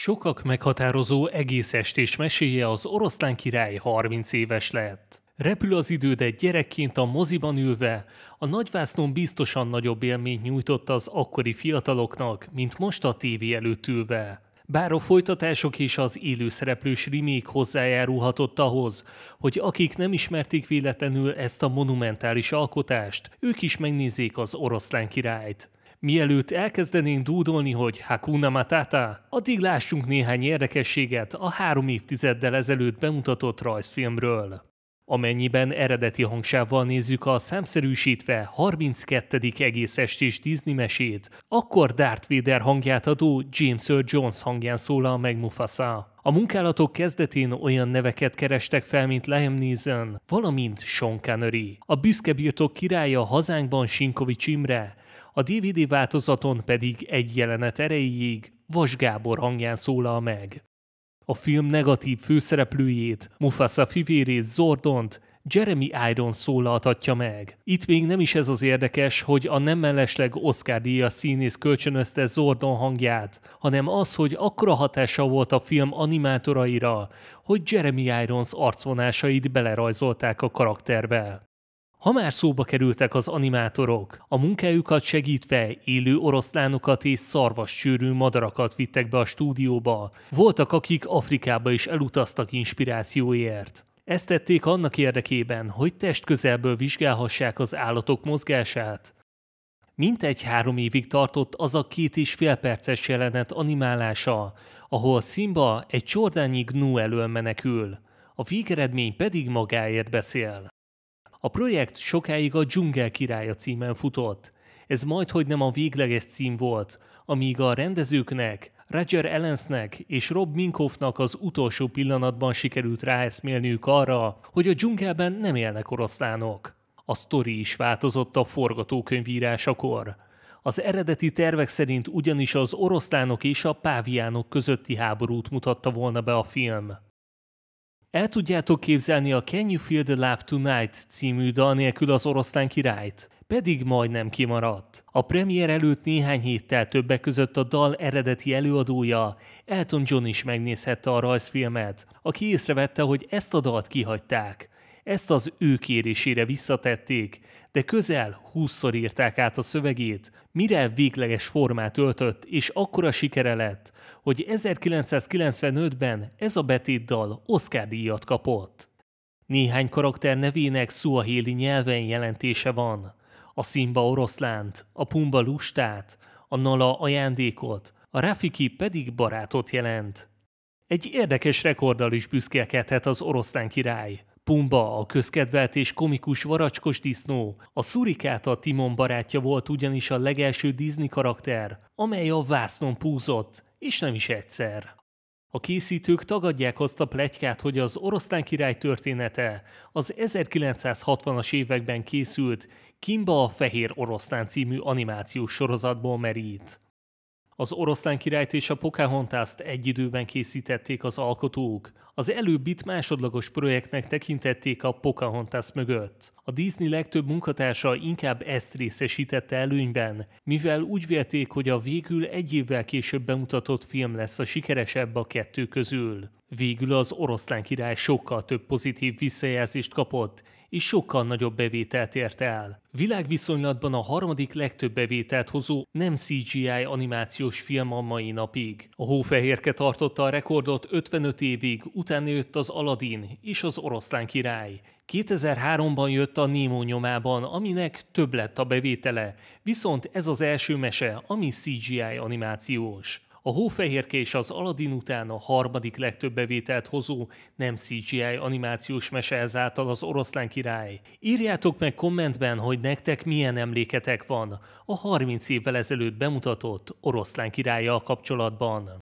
Sokak meghatározó egész estés meséje az oroszlán király 30 éves lett. Repül az idő, de gyerekként a moziban ülve, a nagyvásznon biztosan nagyobb élményt nyújtott az akkori fiataloknak, mint most a tévé előtt ülve. Bár a folytatások és az élőszereplős remake hozzájárulhatott ahhoz, hogy akik nem ismerték véletlenül ezt a monumentális alkotást, ők is megnézzék az oroszlán királyt. Mielőtt elkezdenénk dúdolni, hogy Hakuna Matata, addig lássunk néhány érdekességet a három évtizeddel ezelőtt bemutatott rajzfilmről. Amennyiben eredeti hangsávval nézzük a számszerűsítve 32. egész estés Disney mesét, akkor Darth Vader hangját adó James Earl Jones hangján szólal meg Mufasa. A munkálatok kezdetén olyan neveket kerestek fel, mint Liam Neeson, valamint Sean Connery. A büszke birtok királya hazánkban Sinkovics Imre, a DVD változaton pedig egy jelenet erejéig Vas Gábor hangján szólal meg. A film negatív főszereplőjét, Mufasa fivérét Zordont Jeremy Irons szólaltatja meg. Itt még nem is ez az érdekes, hogy a nem mellesleg Oscar díjas színész kölcsönözte Zordon hangját, hanem az, hogy akkora hatása volt a film animátoraira, hogy Jeremy Irons arcvonásait belerajzolták a karakterbe. Ha már szóba kerültek az animátorok, a munkájukat segítve élő oroszlánokat és szarvassűrű madarakat vittek be a stúdióba, voltak akik Afrikába is elutaztak inspirációért. Ezt tették annak érdekében, hogy testközelből vizsgálhassák az állatok mozgását. Mintegy három évig tartott az a két és fél perces jelenet animálása, ahol Simba egy csordányi gnu elől menekül, a végeredmény pedig magáért beszél. A projekt sokáig a Dzsungel királya címen futott. Ez majd, hogy nem a végleges cím volt, amíg a rendezőknek, Roger Ellensnek és Rob Minkoffnak az utolsó pillanatban sikerült ráeszmélniük arra, hogy a dzsungelben nem élnek oroszlánok. A sztori is változott a forgatókönyvírásakor. Az eredeti tervek szerint ugyanis az oroszlánok és a páviánok közötti háborút mutatta volna be a film. El tudjátok képzelni a Can You Feel the Love Tonight című dal nélkül az oroszlán királyt? Pedig majdnem kimaradt. A premier előtt néhány héttel többek között a dal eredeti előadója, Elton John is megnézhette a rajzfilmet, aki észrevette, hogy ezt a dalt kihagyták. Ezt az ő kérésére visszatették, de közel húszszor írták át a szövegét, mire végleges formát öltött, és akkora sikere lett, hogy 1995-ben ez a betétdal Oscar díjat kapott. Néhány karakter nevének szuahéli nyelven jelentése van. A Simba oroszlánt, a Pumba lustát, a Nala ajándékot, a Rafiki pedig barátot jelent. Egy érdekes rekorddal is büszkélkedhet az oroszlán király. Pumba, a közkedvelt és komikus varacskos disznó, a Szurikáta Timon barátja volt ugyanis a legelső Disney karakter, amely a vásznon púzott, és nem is egyszer. A készítők tagadják azt a plegykát, hogy az oroszlán király története az 1960-as években készült Kimba a Fehér Oroszlán című animációs sorozatból merít. Az oroszlán királyt és a Pocahontas-t egy időben készítették az alkotók. Az előbbit másodlagos projektnek tekintették a Pocahontas mögött. A Disney legtöbb munkatársa inkább ezt részesítette előnyben, mivel úgy vélték, hogy a végül egy évvel később bemutatott film lesz a sikeresebb a kettő közül. Végül az oroszlán király sokkal több pozitív visszajelzést kapott, és sokkal nagyobb bevételt ért el. Világviszonylatban a harmadik legtöbb bevételt hozó nem CGI animációs film a mai napig. A Hófehérke tartotta a rekordot 55 évig, utána jött az Aladdin és az Oroszlán király. 2003-ban jött a Nemo nyomában, aminek több lett a bevétele, viszont ez az első mese, ami CGI animációs. A Hófehérke és az Aladdin után a harmadik legtöbb bevételt hozó nem CGI animációs mese ezáltal az oroszlán király. Írjátok meg kommentben, hogy nektek milyen emléketek van a 30 évvel ezelőtt bemutatott oroszlán királlyal kapcsolatban.